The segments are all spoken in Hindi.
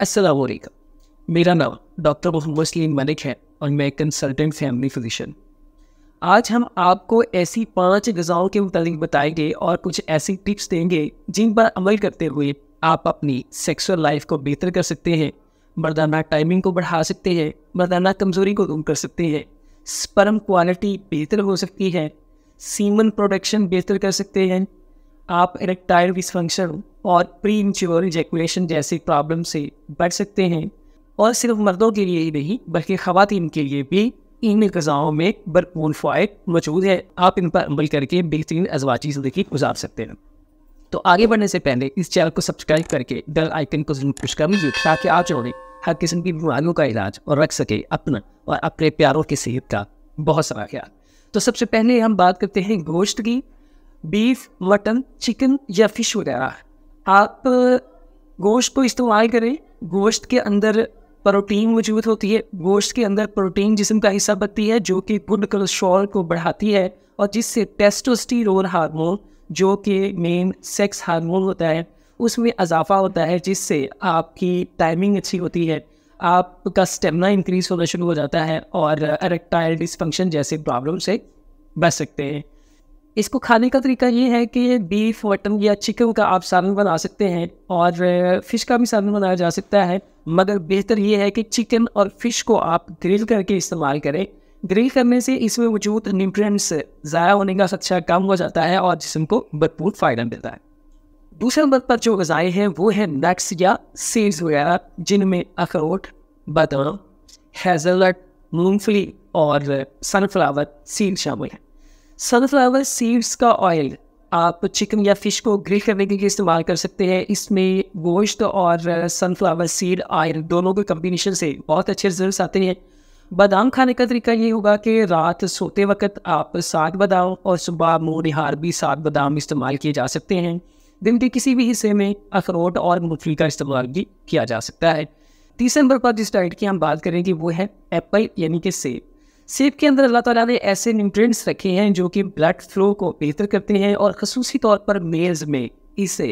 अस्सलाम वालेकुम मेरा नाम डॉक्टर मोहम्मद सलीम मलिक है और मैं कंसल्टेंट फैमिली फिजिशियन आज हम आपको ऐसी पाँच गज़ाओं के मुतालिक बताएँगे और कुछ ऐसी टिप्स देंगे जिन पर अमल करते हुए आप अपनी सेक्सुअल लाइफ को बेहतर कर सकते हैं, मर्दाना टाइमिंग को बढ़ा सकते हैं, मर्दाना कमज़ोरी को दूर कर सकते हैं स्पर्म क्वालिटी बेहतर हो सकती है सीमन प्रोडक्शन बेहतर कर सकते हैं आप इरेक्टाइल डिसफंक्शन और प्री इंच्योर इजेकुलेशन जैसी प्रॉब्लम से बच सकते हैं। और सिर्फ़ मर्दों के लिए ही नहीं, बल्कि खातन के लिए भी इन गज़ाओं में भरपूर फ़ायद मौजूद है। आप इन पर अमल करके बेहतरीन अजवाजी ज़िंदगी गुजार सकते हैं। तो आगे बढ़ने से पहले इस चैनल को सब्सक्राइब करके बेल आइकन को ज़रूर पुश कर लीजिए, ताकि आप जो हर किस्म की बीमारियों का इलाज और रख सके अपना और अपने प्यारों की सेहत का बहुत सारा ख्याल। तो सबसे पहले हम बात करते हैं गोश्त की। बीफ मटन चिकन या फ़िश वगैरह। आप, गोश्त को इस्तेमाल करें। गोश्त के अंदर प्रोटीन मौजूद होती है। गोश्त के अंदर प्रोटीन जिसम का हिस्सा बनती है, जो कि गुड कोलेस्ट्रॉल को बढ़ाती है और जिससे टेस्टोस्टेरोन हार्मोन जो कि मेन सेक्स हार्मोन होता है, उसमें इजाफा होता है, जिससे आपकी टाइमिंग अच्छी होती है। आपका स्टेमिना इंक्रीज होना शुरू हो जाता है और एरेक्टाइल डिसफंक्शन जैसे प्रॉब्लम से बच सकते हैं। इसको खाने का तरीका ये है कि बीफ, मटन या चिकन का आप सालन बना सकते हैं और फ़िश का भी सालन बनाया जा सकता है। मगर बेहतर ये है कि चिकन और फ़िश को आप ग्रिल करके इस्तेमाल करें। ग्रिल करने से इसमें मौजूद न्यूट्रिएंट्स ज़ाया होने का खदशा कम हो जाता है और जिसम को भरपूर फ़ायदा मिलता है। दूसरे नंबर पर जो गज़ाएँ हैं वो है नट्स या सीड्स वगैरह, जिनमें अखरोट, बादाम हैज़लट मूंगफली और सनफ्लावर सीड शामिल हैं। सनफ्लावर सीड्स का ऑयल आप चिकन या फ़िश को ग्रिल करने के लिए इस्तेमाल कर सकते हैं। इसमें गोश्त और सनफ्लावर सीड ऑयल दोनों के कम्बिनेशन से बहुत अच्छे रिज़ल्ट आते हैं। बादाम खाने का तरीका ये होगा कि रात सोते वक्त आप सात बादाम और सुबह मुँह निहार भी सात बादाम इस्तेमाल किए जा सकते हैं। दिन के किसी भी हिस्से में अखरोट और मूंगफली का इस्तेमाल भी किया जा सकता है। तीसरे नंबर पर जिस डाइट की हम बात करेंगे वो है एप्पल यानी कि सेब। सेब के अंदर अल्लाह ताला ने ऐसे न्यूट्रिएंट्स रखे हैं जो कि ब्लड फ्लो को बेहतर करते हैं और खसूसी तौर पर मेल्स में इसे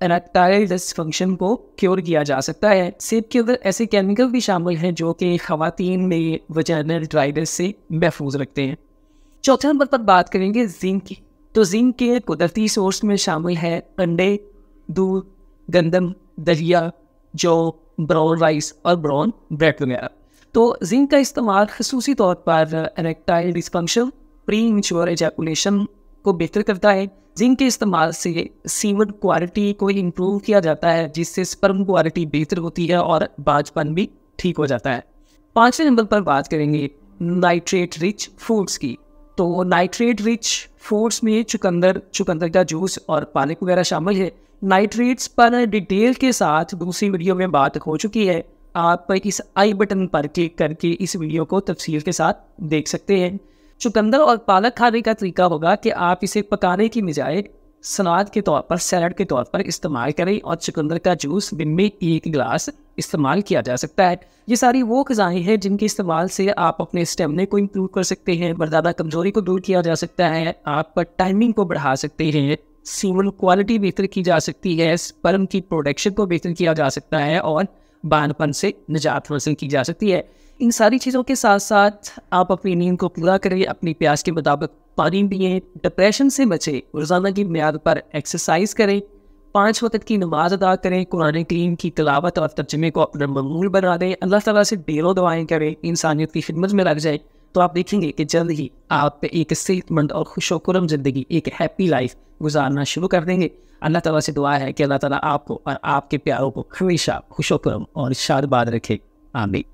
एरेक्टाइल डिसफंक्शन को क्योर किया जा सकता है। सेब के अंदर ऐसे केमिकल भी शामिल हैं जो कि खातन में वजनल ड्राइडस से महफूज रखते हैं। चौथे नंबर पर बात करेंगे जिंक की। तो जिंक के कुदरती सोर्स में शामिल है अंडे, दूध, गंदम, दलिया, जौ ब्राउन राइस और ब्राउन ब्रेड वगैरह। तो जिंक का इस्तेमाल खसूसी तौर पर erectile dysfunction premature ejaculation को बेहतर करता है। जिंक के इस्तेमाल से सीमन क्वालिटी को इम्प्रूव किया जाता है, जिससे स्पर्म क्वालिटी बेहतर होती है और बाजपन भी ठीक हो जाता है। पाँचवें नंबर पर बात करेंगे नाइट्रेट रिच फूड्स की। तो नाइट्रेट रिच फूड्स में चुकंदर चुकंदर का जूस और पालक वगैरह शामिल है। नाइट्रेट्स पर डिटेल के साथ दूसरी वीडियो में बात हो चुकी है। आप इस आई बटन पर क्लिक करके इस वीडियो को तफसील के साथ देख सकते हैं। चुकंदर और पालक खाने का तरीका होगा कि आप इसे पकाने की बजाय सलाद के तौर पर, सैलड के तौर पर इस्तेमाल करें और चुकंदर का जूस दिन में एक गिलास इस्तेमाल किया जा सकता है। ये सारी वो गज़ाएँ हैं जिनके इस्तेमाल से आप अपने स्टेमिने को इम्प्रूव कर सकते हैं मरदाना कमज़ोरी को दूर किया जा सकता है, आप टाइमिंग को बढ़ा सकते हैं सीमन क्वालिटी बेहतर की जा सकती है, स्पर्म की प्रोडक्शन को बेहतर किया जा सकता है और बानपन से निजात हासिल की जा सकती है। इन सारी चीज़ों के साथ साथ आप अपनी नींद को पूरा करें, अपनी प्यास के मुताबिक पानी पिए डिप्रेशन से बचें, रोज़ाना की बुनियाद पर एक्सरसाइज करें, पाँच वक्त की नमाज़ अदा करें, कुरान करीम की तलावत और तर्जमे को अपना ममूल बना दें, अल्लाह ताला से ढेरों दवाएँ करें, इंसानियत की खिदमत में लग जाए तो आप देखेंगे कि जल्द ही आप एक सेहतमंद और खुशोकुरम ज़िंदगी, एक हैप्पी लाइफ गुजारना शुरू कर देंगे। अल्लाह तला से दुआ है कि अल्लाह ताला आपको और आपके प्यारों को हमेशा खुशोक्रम और शादबाद रखे। आमीन।